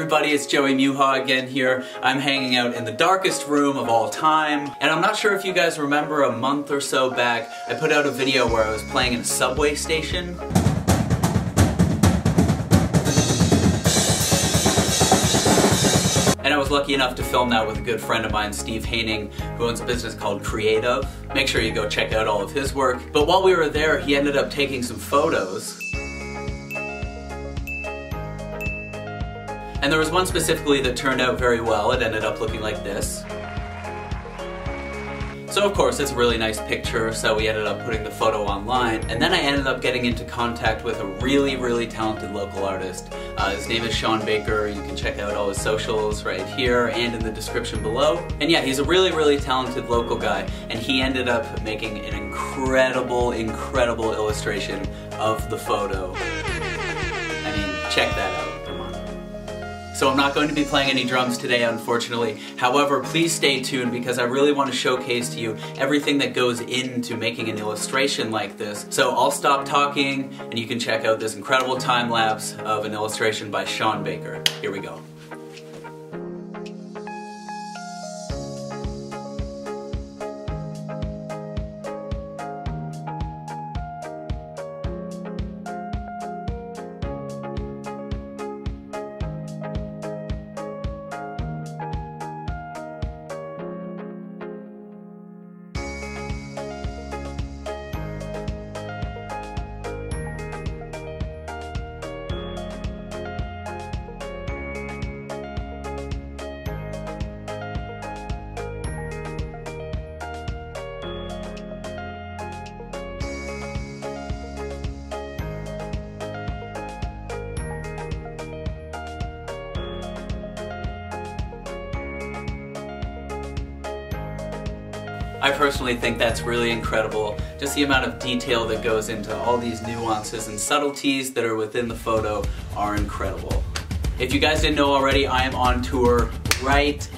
everybody, it's Joey Muha again here. I'm hanging out in the darkest room of all time, and I'm not sure if you guys remember a month or so back, I put out a video where I was playing in a subway station. And I was lucky enough to film that with a good friend of mine, Steve Haining, who owns a business called CreateOf. Make sure you go check out all of his work. But while we were there, he ended up taking some photos And there was one specifically that turned out very well. It ended up looking like this. So of course it's a really nice picture, so we ended up putting the photo online. And then I ended up getting into contact with a really, really talented local artist. Uh, his name is Sean Baker. You can check out all his socials right here and in the description below. And yeah, he's a really, really talented local guy. And he ended up making an incredible, incredible illustration of the photo. I mean, check that out. So I'm not going to be playing any drums today, unfortunately. However, please stay tuned because I really want to showcase to you everything that goes into making an illustration like this. So I'll stop talking and you can check out this incredible time lapse of an illustration by Sean Baker. Here we go. I personally think that's really incredible. Just the amount of detail that goes into all these nuances and subtleties that are within the photo are incredible. If you guys didn't know already, I am on tour right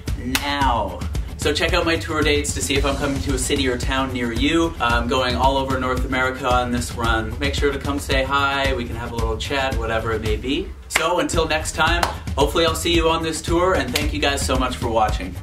now. So check out my tour dates to see if I'm coming to a city or town near you. I'm going all over North America on this run. Make sure to come say hi, we can have a little chat, whatever it may be. So until next time, hopefully I'll see you on this tour and thank you guys so much for watching.